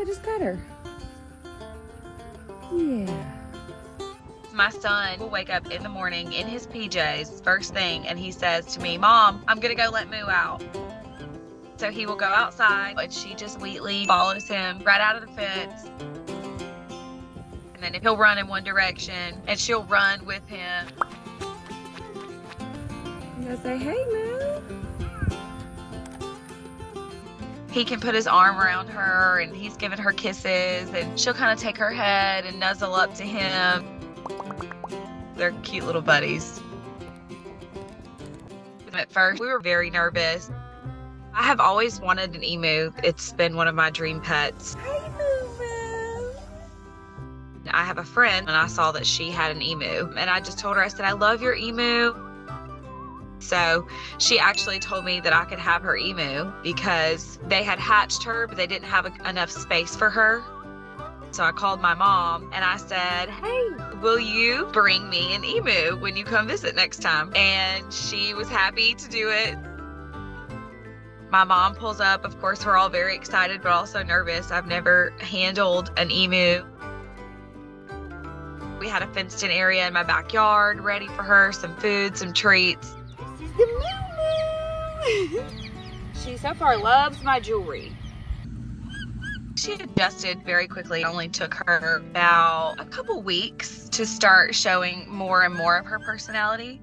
I just got her. Yeah. My son will wake up in the morning in his PJs, first thing, and he says to me, Mom, I'm gonna go let Moo out. So he will go outside, and she just sweetly follows him right out of the fence. And then if he'll run in one direction, and she'll run with him. You gotta say, hey, Moo. He can put his arm around her, and he's giving her kisses, and she'll kind of take her head and nuzzle up to him. They're cute little buddies. At first, we were very nervous. I have always wanted an emu. It's been one of my dream pets. Moo Moo. I have a friend and I saw that she had an emu. And I just told her, I said, I love your emu. So she actually told me that I could have her emu because they had hatched her, but they didn't have a, enough space for her. So I called my mom and I said, Hey, will you bring me an emu when you come visit next time? And she was happy to do it. My mom pulls up. Of course, we're all very excited, but also nervous. I've never handled an emu. We had a fenced in area in my backyard ready for her, some food, some treats. The Moo Moo. She so far loves my jewelry. She adjusted very quickly. It only took her about a couple weeks to start showing more and more of her personality.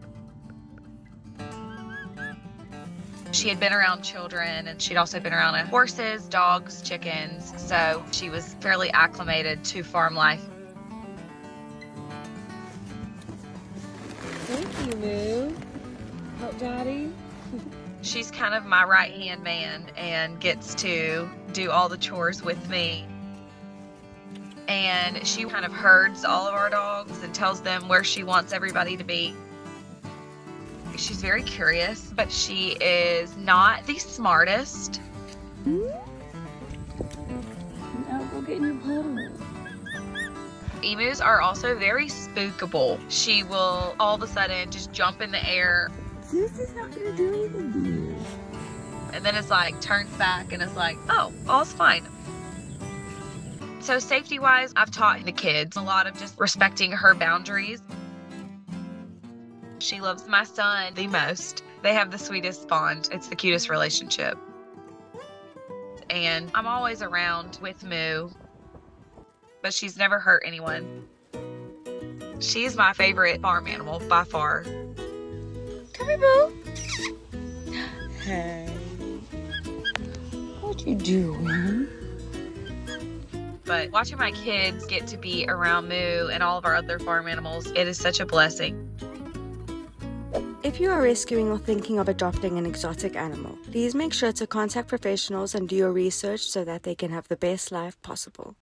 She had been around children and she'd also been around horses, dogs, chickens, so she was fairly acclimated to farm life. Thank you, Moo. Help Daddy. She's kind of my right hand man and gets to do all the chores with me. And she kind of herds all of our dogs and tells them where she wants everybody to be. She's very curious, but she is not the smartest. Mm-hmm. Now go get in your puddle. Emus are also very spookable. She will all of a sudden just jump in the air This is not gonna do anything to you. and then it's like turns back and it's like, oh, all's fine. So safety wise, I've taught the kids a lot of just respecting her boundaries. She loves my son the most. They have the sweetest bond. It's the cutest relationship. And I'm always around with Moo, but she's never hurt anyone. She's my favorite farm animal by far. Come here, Boo. Hey. What you doing? But watching my kids get to be around Moo and all of our other farm animals, it is such a blessing. If you are rescuing or thinking of adopting an exotic animal, please make sure to contact professionals and do your research so that they can have the best life possible.